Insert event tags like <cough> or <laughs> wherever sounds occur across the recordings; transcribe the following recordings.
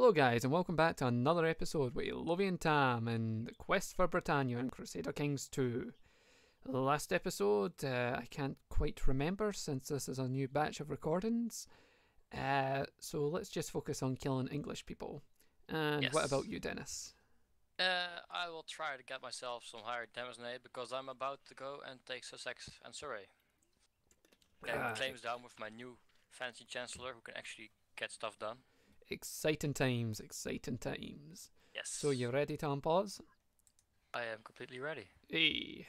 Hello, guys, and welcome back to another episode with Lovey and Tam and the Quest for Britannia and Crusader Kings 2. The last episode, uh, I can't quite remember since this is a new batch of recordings. Uh, so let's just focus on killing English people. And what about you, Dennis? Uh, I will try to get myself some higher damage than because I'm about to go and take Sussex and Surrey. Ah. claims down with my new fancy chancellor who can actually get stuff done. Exciting times, exciting times. Yes. So you ready to unpause? I am completely ready. Hey.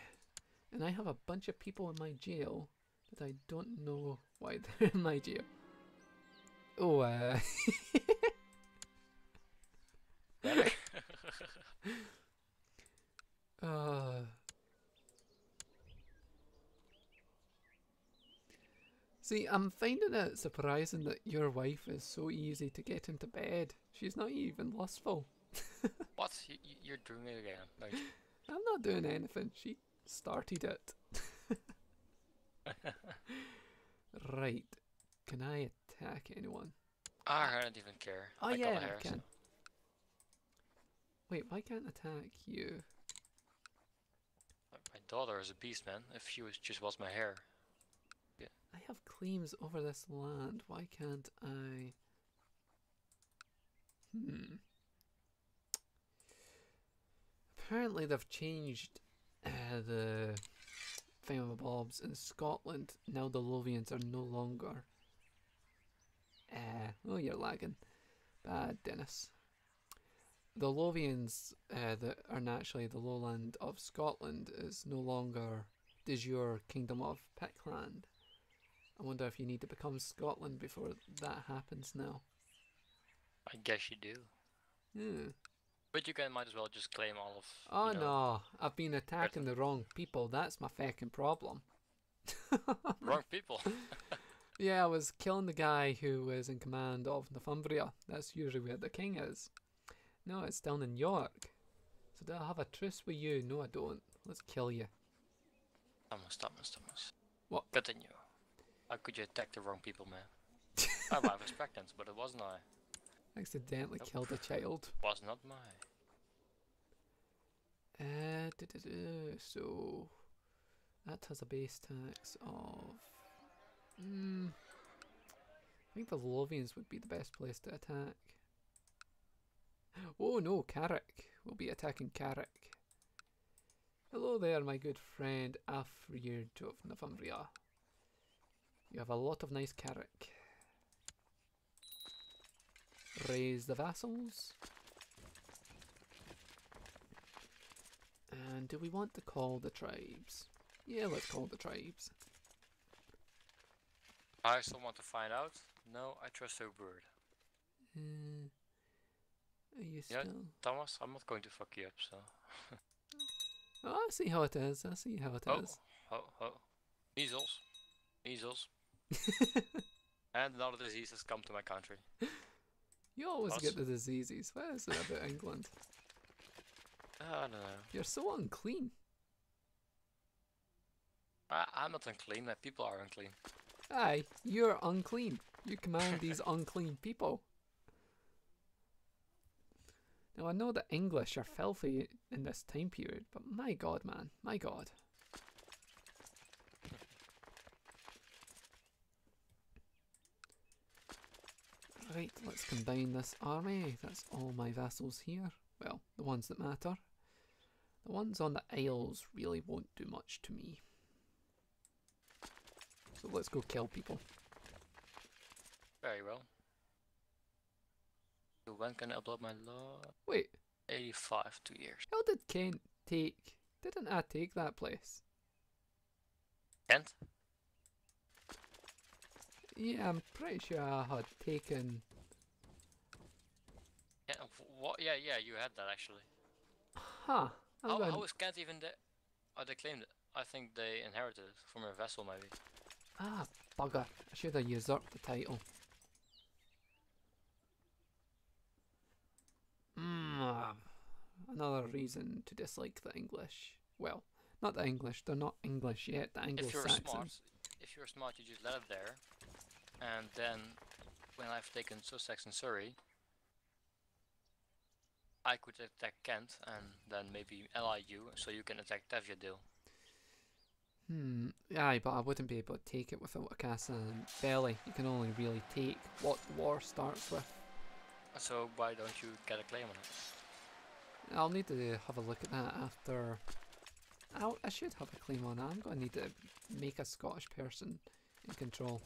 And I have a bunch of people in my jail that I don't know why <laughs> they're in my jail. Oh, uh. <laughs> <laughs> Uh. See, I'm finding it surprising that your wife is so easy to get into bed. She's not even lustful. <laughs> what? You, you're doing it again, don't? <laughs> I'm not doing anything. She started it. <laughs> right. Can I attack anyone? Ah, I don't even care. Oh I yeah, a I hair, can. so- Wait, why can't I attack you? My- My daughter is a beast, man. If she was just was my hair. I have claims over this land. Why can't I? Hmm. Apparently, they've changed uh, the Bobs in Scotland. Now the Lothians are no longer. Uh, oh, you're lagging. Bad, Dennis. The Lothians uh, that are naturally the lowland of Scotland is no longer de jure Kingdom of Pictland. I wonder if you need to become Scotland before that happens now. I guess you do. Yeah. But you can might as well just claim all of. Oh you know, no, I've been attacking the wrong people. That's my fucking problem. <laughs> Wrong people. <laughs> Yeah, I was killing the guy who was in command of Northumbria. That's usually where the king is. No, it's down in York. So do I have a truce with you? No, I don't. Let's kill you. Thomas, Thomas, Thomas. What? Continue. How could you attack the wrong people, man? I might have <laughs> expectants, but it wasn't I. Accidentally Nope. killed a child. <laughs> Was not my. Uh, du-du-du, so that has a base tax of. Mm, I think the Lothians would be the best place to attack. Oh no, Carrick. We'll be attacking Carrick. Hello there, my good friend Afriard of Northumbria. You have a lot of nice Carrick. Raise the vassals. And do we want to call the tribes? Yeah, let's call the tribes. I still want to find out. No, I trust your word. Uh, are you Yeah. Thomas, I'm not going to fuck you up, so. Oh, I see how it is. I see how it is. Oh, oh, oh. Measles. Measles. <laughs> and another disease has come to my country. You always get the diseases. What is it about England? I don't know. You're so unclean. I, I'm not unclean, my people are unclean. Aye, you're unclean. You command <laughs> these unclean people. Now I know the English are filthy in this time period, but my god, man, my god. Right, let's combine this army. That's all my vassals here. Well, the ones that matter. The ones on the Isles really won't do much to me. So let's go kill people. Very well. So when can I upload my law? Wait, 85, two years. how did Kent take? Didn't I take that place? Kent? Yeah, I'm pretty sure I had taken. Yeah, what? Yeah, yeah, you had that actually. Huh. How, going- how is even there? Oh, they claimed it. I think they inherited it from a vessel, maybe. Ah, bugger. I should have usurped the title. Mm, another reason to dislike the English. Well, not the English, they're not English yet, the If you're Anglo-Saxons. smart, if you're smart, you just let it there, and then when I've taken Sussex and Surrey, I could attack Kent and then maybe ally you, so you can attack Teviotdale. Hmm. Aye, but I wouldn't be able to take it without a castle and belly. You can only really take what war starts with. So why don't you get a claim on it? I'll need to have a look at that after. I'll, I should have a claim on it. I'm going to need to make a Scottish person in control.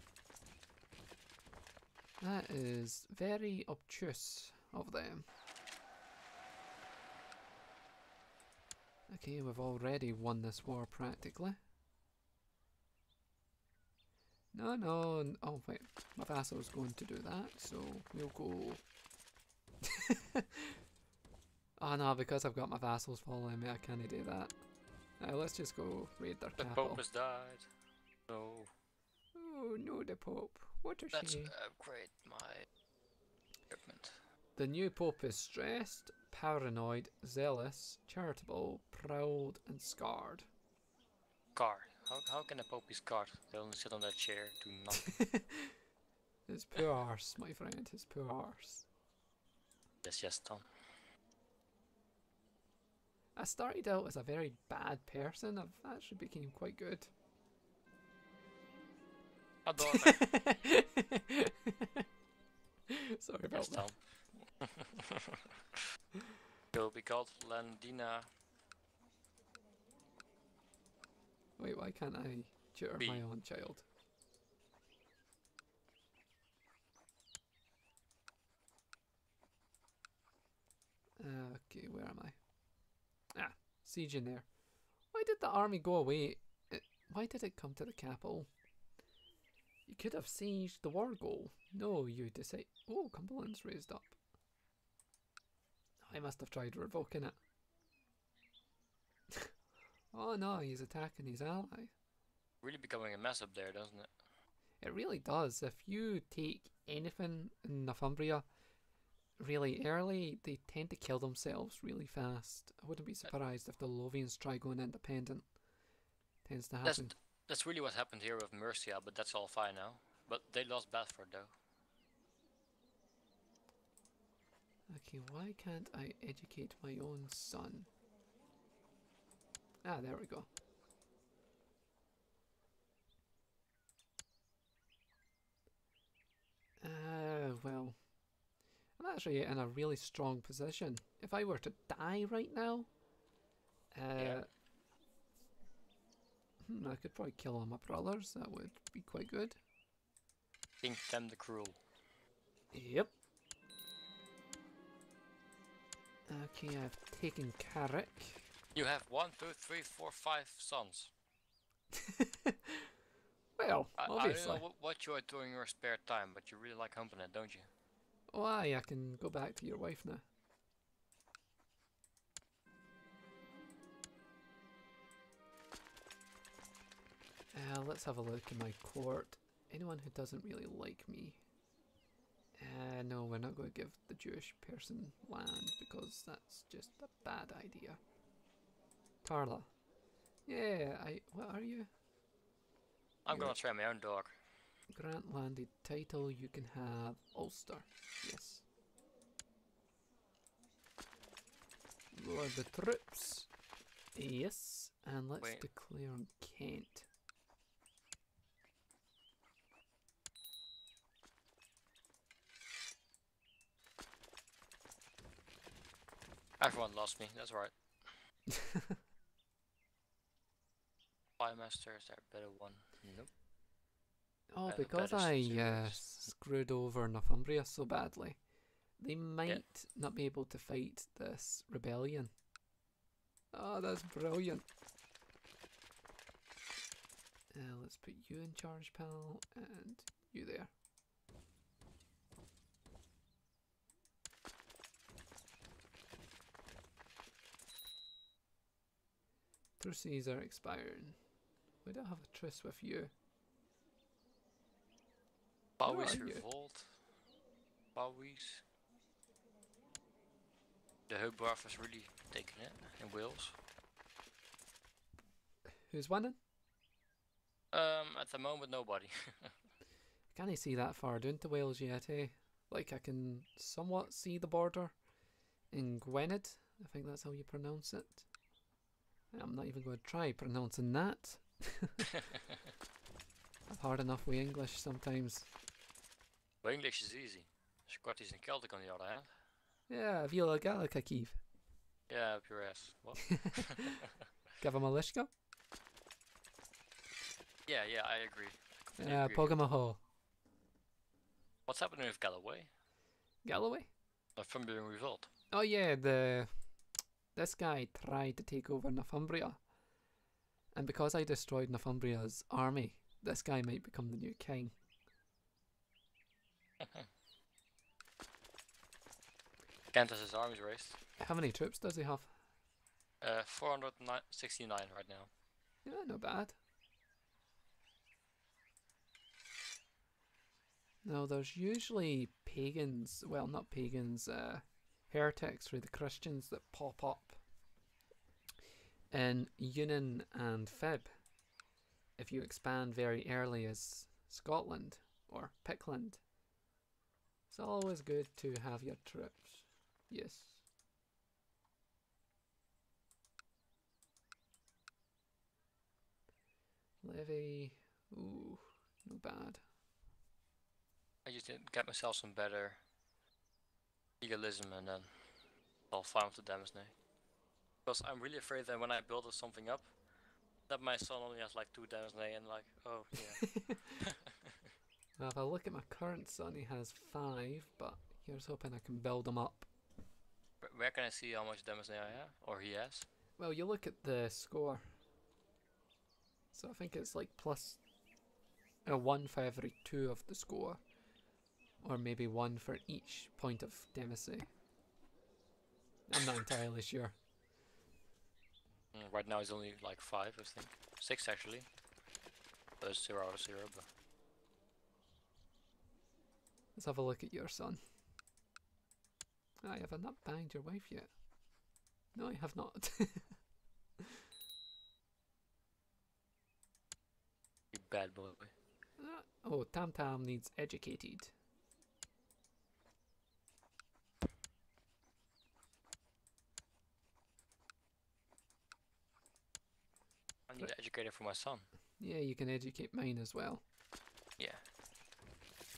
That is very obtuse of them. Okay, we've already won this war practically. No, no, n- oh wait, my vassal's going to do that, so we'll go. oh <laughs> no, because I've got my vassals following me, I can't do that. Uh, let's just go raid their The capital. Pope has died. No. Oh no, the Pope. What a Let's shame. upgrade my equipment. The new Pope is stressed, paranoid, zealous, charitable, proud, and scarred. Car. How, how can a Pope be scarred? They only sit on that chair, do nothing. <laughs> His poor arse, my friend, his poor arse. yes, yes, Tom. I started out as a very bad person, I've actually became quite good. Adore. <laughs> Sorry about yes, that. <laughs> Will be called Landina Wait, why can't I tutor B. my own child? Uh, okay, where am I? Ah, siege in there. Why did the army go away? Uh, why did it come to the capital? You could have sieged the war goal. No, you decide. Oh, Cumberland's raised up. I must have tried revoking it. <laughs> oh no, he's attacking his ally. really becoming a mess up there, doesn't it? It really does. If you take anything in Northumbria really early, they tend to kill themselves really fast. I wouldn't be surprised if the Lothians try going independent. Tends to That's happen. that's really what happened here with Mercia, but that's all fine now. But they lost Bedford though. Okay, why can't I educate my own son? Ah, there we go. Uh, well, I'm actually in a really strong position. If I were to die right now, uh, Yeah. hmm, I could probably kill all my brothers. That would be quite good. Think them the Cruel. Yep. Okay, I've taken Carrick. You have one, two, three, four, five sons. <laughs> well, I, I don't obviously. know what, what you are doing in your spare time, but you really like humping it, don't you? Why, I can go back to your wife now. Uh, let's have a look in my court. Anyone who doesn't really like me. Uh, no, we're not going to give the Jewish person land because that's just a bad idea. Tarla. Yeah, I. What are you? I'm You're- gonna try my own dog. Grant landed title, you can have Ulster. Yes. Lower the troops. Yes. And let's Wait. declare on Kent. Everyone lost me, that's right. Master is there a better one? Nope. Oh, Uh, because better I uh, screwed over Northumbria so badly, they might not be able to fight this rebellion. Oh, that's brilliant. Uh, let's put you in charge, pal, and you there. Truces are expiring. We don't have a truce with you. Bowie's? Revolt. Bowie's. The Hubbarth is really taking it in Wales. Who's winning? Um, at the moment, nobody. <laughs> Can I see that far down to Wales yet, eh? Like I can somewhat see the border. in Gwynedd. I think that's how you pronounce it. I'm not even going to try pronouncing that. I've <laughs> hard enough with English sometimes. well, English is easy. Scottish and Celtic on the other hand. Yeah, Vila Gallica Keith. Yeah, up your ass. What? <laughs> Give him a lishka. yeah, yeah, I agree. I Yeah, agree. Pogamaho. What's happening with Galloway? Galloway? Uh, from being revolt. Oh yeah, the this guy tried to take over Northumbria, and because I destroyed Northumbria's army, this guy might become the new king. <laughs> Has his raised. How many troops does he have? Uh, 469 right now. Yeah, not bad. Now, there's usually pagans, well, not pagans, uh, heretics through the Christians that pop up in Yunan and Fib. If you expand very early as Scotland or Pictland, it's always good to have your troops. Yes. Levy, ooh, no bad. I just to get myself some better legalism and then I'll farm to demesne. Because I'm really afraid that when I build something up, that my son only has like two demesne and like, oh yeah. <laughs> <laughs> Now, if I look at my current son, he has five, but here's hoping I can build him up. Where can I see how much demesne I have? Or he has? Well, you look at the score. So I think it's like plus a one for every two of the score, or maybe one for each point of demacy. I'm not entirely sure. Mm, right now he's only like five, I think. Six actually. It's zero out of zero, but Let's have a look at your son. I have I not banged your wife yet? No, I have not. <laughs> you bad boy. Ah, oh, Tam Tam needs educated. I need to educate it for my son. Yeah, you can educate mine as well. Yeah.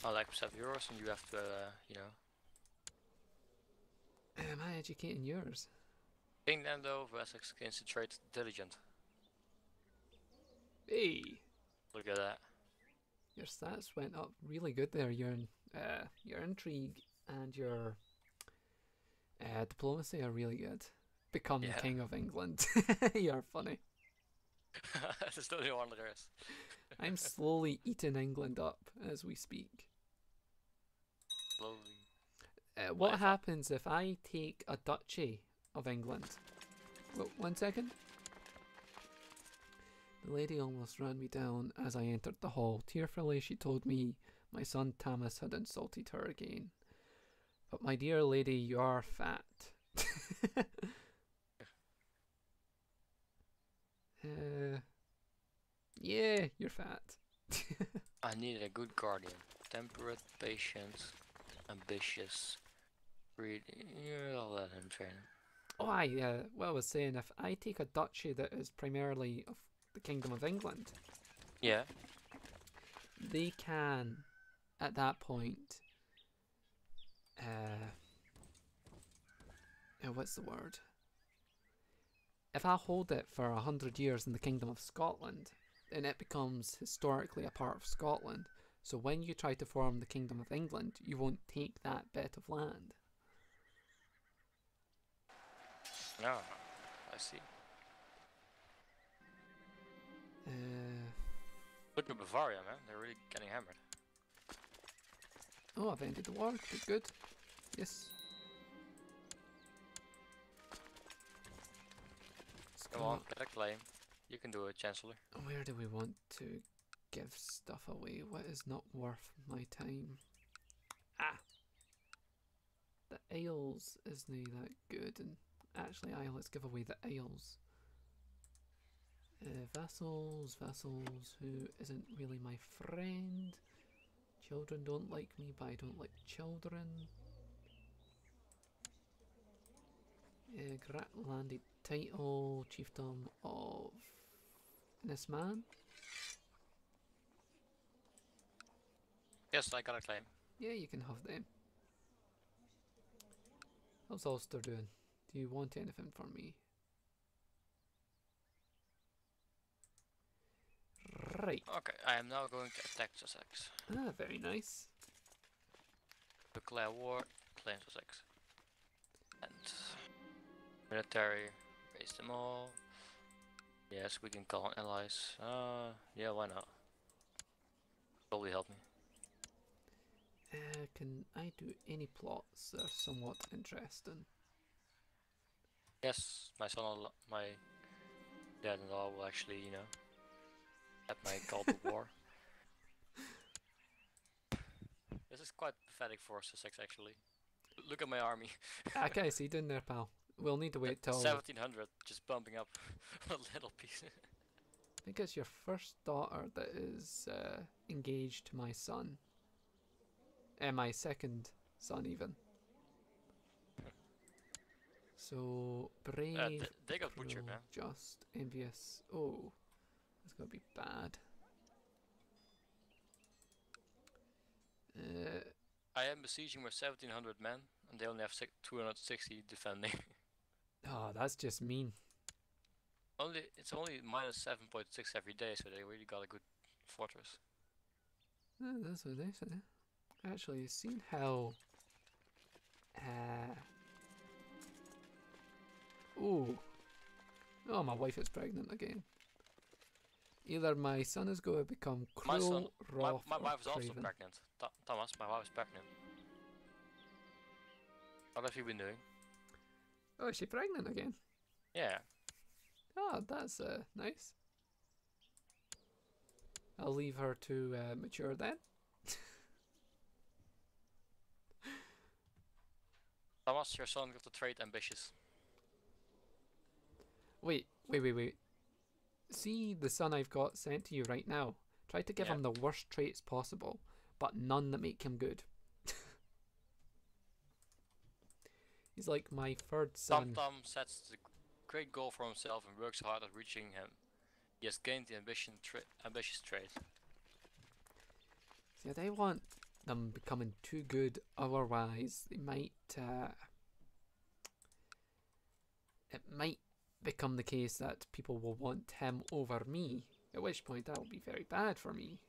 I like have yours and you have to, uh, you know. Am I educating yours? England though, Wessex, concentrate, diligent. Hey, Look at that. your stats went up really good there. Your uh, your intrigue and your uh, diplomacy are really good. Become Yeah. the king of England. <laughs> You're funny. <laughs> There's only one of theirs. I'm slowly eating England up as we speak. Slowly. Uh, what Life up. happens if I take a duchy of England? Well, one second. The lady almost ran me down as I entered the hall. Tearfully, she told me my son Thomas had insulted her again. But my dear lady, you are fat. <laughs> uh, yeah, you're fat. <laughs> I need a good guardian. Temperate, patient, ambitious. Read yeah, all that in fairness. Oh, I, uh, what I was saying, if I take a duchy that is primarily of the Kingdom of England, Yeah. they can, at that point, uh, uh, what's the word? If I hold it for a hundred years in the Kingdom of Scotland, then it becomes historically a part of Scotland. So when you try to form the Kingdom of England, you won't take that bit of land. No. I see. Uh, Look at Bavaria, man. They're really getting hammered. oh, I've ended the war. Good, good. Yes. Come on, get a claim. You can do it, Chancellor. Where do we want to give stuff away? What is not worth my time? Ah! The ales isn't that good, and actually, aye, let's give away the ales. Uh, vassals, vassals, who isn't really my friend. Children don't like me, but I don't like children. Uh, landed title, chiefdom of Nisman. Yes, I got a claim. Yeah, you can have them. How's Ulster doing? Do you want anything from me? Right. Okay, I am now going to attack Sussex. Ah, very nice. Declare war, claim Sussex. And military, them all. Yes, we can call allies. Uh, yeah, why not? Probably help me. Uh, can I do any plots that are somewhat interesting? Yes, my son, my dad-in-law will actually, you know, at my call to war. <laughs> This is quite pathetic for Sussex, actually. Look at my army. okay, see down there, pal. We'll need to wait till. 1700, just bumping up <laughs> a little piece. I think it's your first daughter that is uh, engaged to my son. And my second son, even. So, brave, Uh, th- they got butchered, man. just, envious. Oh, that's gonna be bad. Uh, I am besieging with 1700 men, and they only have 260 defending. <laughs> oh, that's just mean. only It's only minus 7.6 every day, so they really got a good fortress. That's what they say. Actually, you've seen how. Uh, ooh. Oh, my wife is pregnant again. Either my son is going to become My cruel, son- My, rough, my or wife is also pregnant. Th- Thomas, my wife is pregnant. What have you been doing? Oh, is she pregnant again? Yeah. Oh, that's uh, nice. I'll leave her to uh, mature then. Thomas, your son got the trait ambitious. Wait, wait, wait, wait. See the son I've got sent to you right now. Try to give Yeah. him the worst traits possible, but none that make him good. He's like my third son. Tom sets the great goal for himself and works hard at reaching him. He has gained the ambition tra- ambitious trait. See, don't want them becoming too good, otherwise they might. Uh, it might become the case that people will want him over me. At which point that will be very bad for me.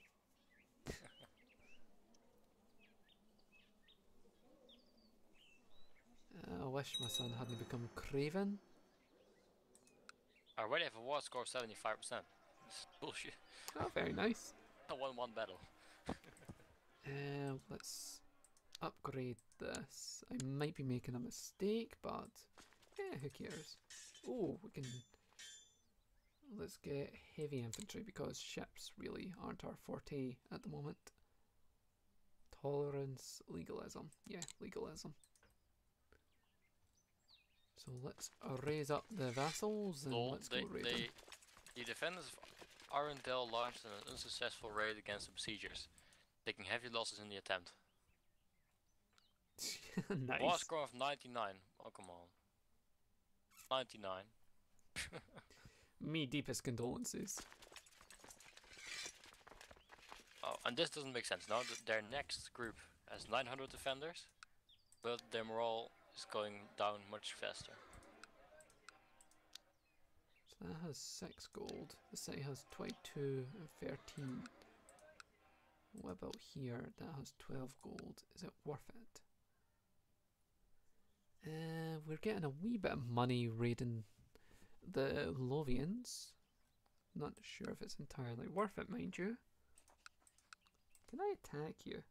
Uh, I wish my son hadn't become craven. I already have a war score of 75%. This is bullshit. Oh, very nice. I <laughs> won one battle. <laughs> Uh, let's upgrade this. I might be making a mistake, but eh, who cares? Oh, we can. Let's get heavy infantry because ships really aren't our forte at the moment. Tolerance, legalism. Yeah, legalism. So let's raise up the vassals and let's they, go raid they, the defenders of Arundel launched an unsuccessful raid against the besiegers, taking heavy losses in the attempt. <laughs> them. nice. War score of 99. Oh, come on. 99. <laughs> Me deepest condolences. Oh, and this doesn't make sense. Now th- their next group has 900 defenders, but their morale is going down much faster. So that has 6 gold. The city has 22 and 13. What about here? That has 12 gold. Is it worth it? Uh, we're getting a wee bit of money raiding the Lothians. Not sure if it's entirely worth it, mind you. Can I attack you?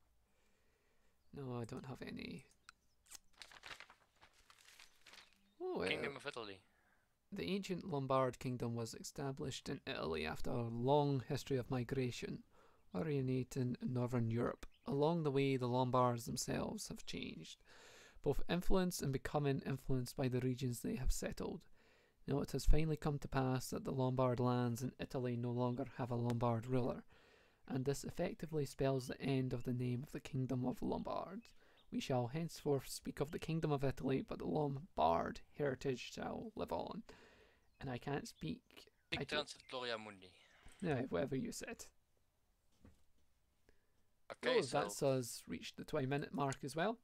No, I don't have any. Oh, uh, of Italy. the ancient Lombard kingdom was established in Italy after a long history of migration, originating in northern Europe. Along the way, the Lombards themselves have changed, both influenced and becoming influenced by the regions they have settled. Now it has finally come to pass that the Lombard lands in Italy no longer have a Lombard ruler, and this effectively spells the end of the name of the Kingdom of Lombards. We shall henceforth speak of the kingdom of Italy, but the Lombard heritage shall live on. And I can't speak. Do- Transit Gloria Mundi. No, whatever you said. Okay, oh, so that's us reached the 20 minute mark as well.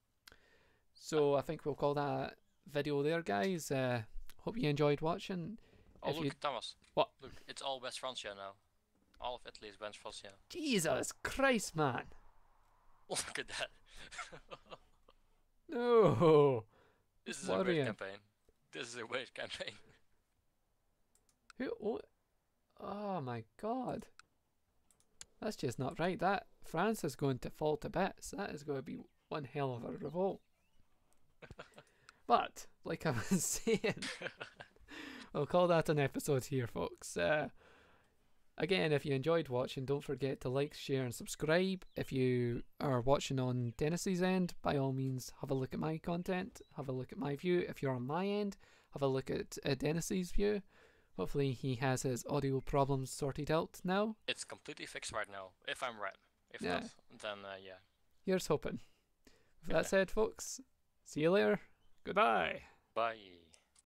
So I think we'll call that video there, guys. Uh, hope you enjoyed watching. oh if look, you- Thomas. What? Look, it's all West Francia now. All of Italy is West Francia. Jesus Christ, man! <laughs> Look at that. <laughs> No! this is a great campaign. This is a great campaign. <laughs> Who? Oh, oh my God! That's just not right. That France is going to fall to bits. That is going to be one hell of a revolt. <laughs> but like I was saying, we'll call that an episode here, folks. Uh, again, if you enjoyed watching, don't forget to like, share, and subscribe. If you are watching on Dennis's end, by all means, have a look at my content, have a look at my view. If you're on my end, have a look at uh, Dennis's view. Hopefully, he has his audio problems sorted out now. It's completely fixed right now. If I'm right. If Yeah. not, then uh, yeah. Here's hoping. With that <laughs> said, folks, see you later. Goodbye. Bye.